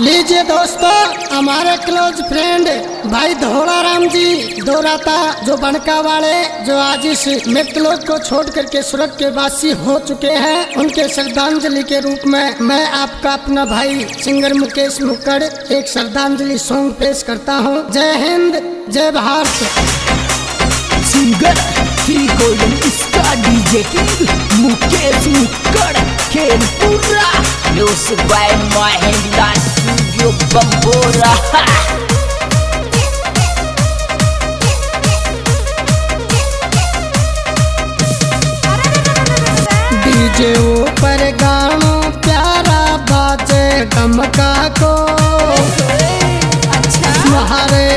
लीजिए दोस्तों, हमारे क्लोज फ्रेंड भाई धोड़ा राम जी दोराता जो बनका वाले, जो आज इस मृत लोक को छोड़ करके स्वर्ग के वासी हो चुके हैं, उनके श्रद्धांजलि के रूप में मैं आपका अपना भाई सिंगर मुकेश मुक्कड़ एक श्रद्धांजलि सॉन्ग पेश करता हूँ। जय हिंद, जय Bharat. Singer DJ Mukesh music by Mahindra studio Bambora DJ ऊपर गानो प्यारा बाजे गमका को। तुम्हारे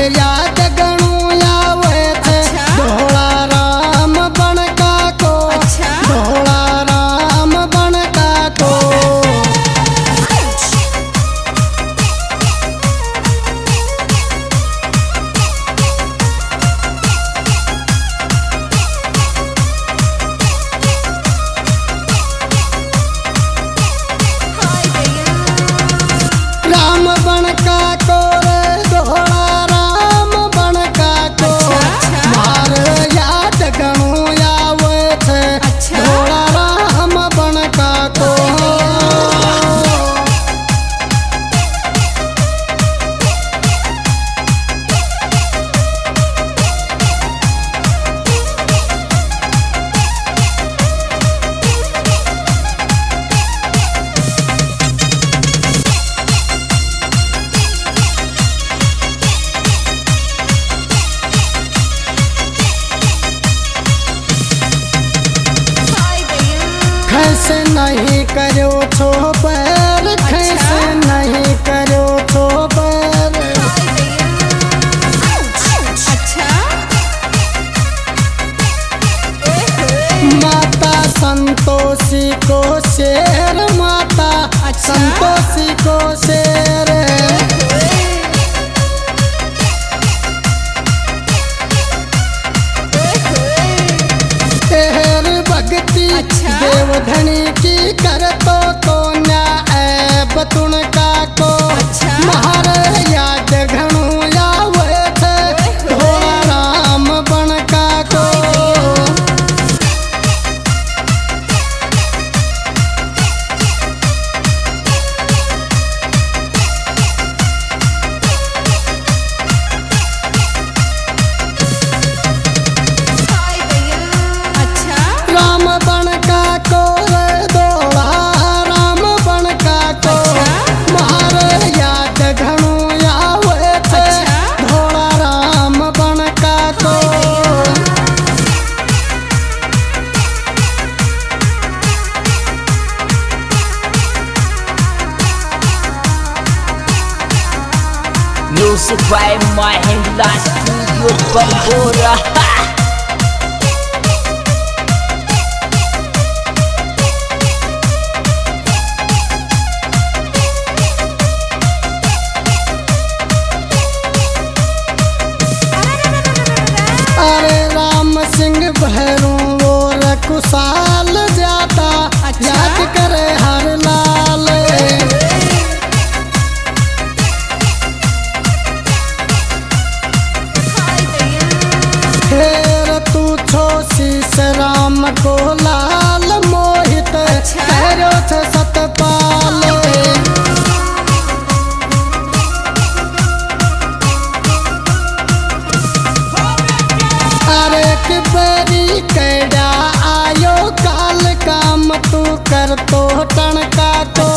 खैसे नहीं करो छो पैर कैसे नहीं music by Mahindra studio Bambora अरे राम सिंह भैरू वो कुशाल शीस राम को लाल मोहित। करो सतपाल अरे बरी कैडा आयो, काल काम तू कर तो टणका तो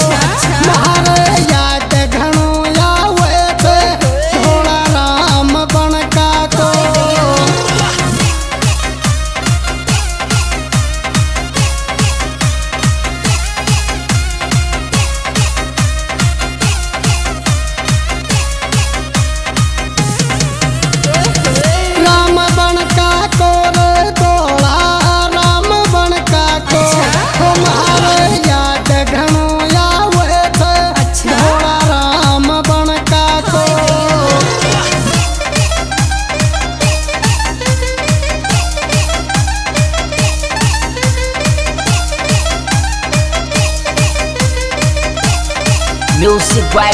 Music by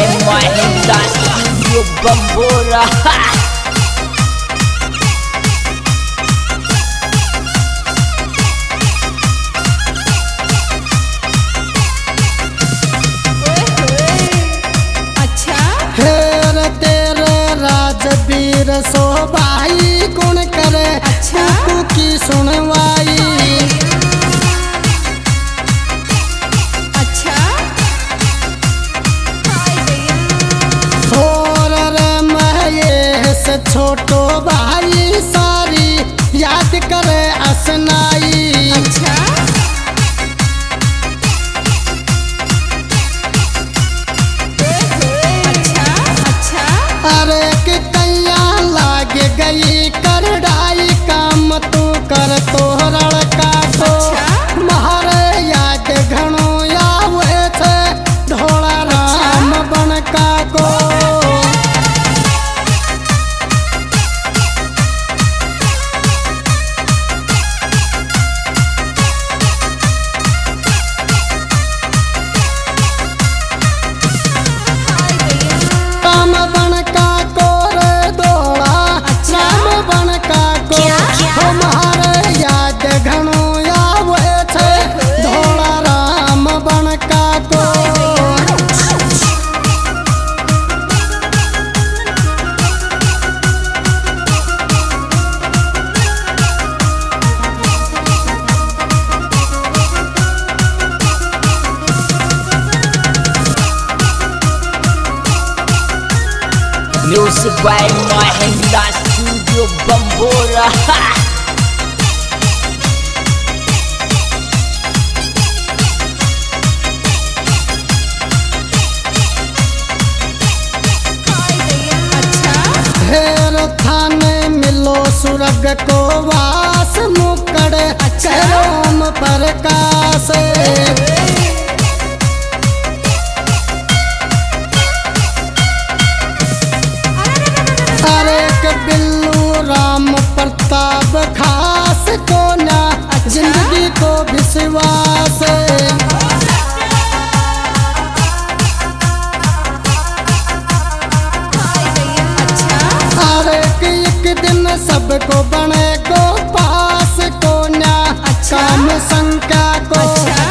अच्छा। हेर तेरे राजवीर सो भाई गुण करे? अच्छा। कुकू की सुनवाई महेश छोटो भाई सारी याद करे असनाई। अच्छा अच्छा अच्छा। अरे Mahindra Studio Bambora हाय भैया अच्छा मिलो सुरग को वास मुकड़ को विश्वास अरे के एक दिन सबको बने को पास को ना अच्छा। काम शंका को अच्छा।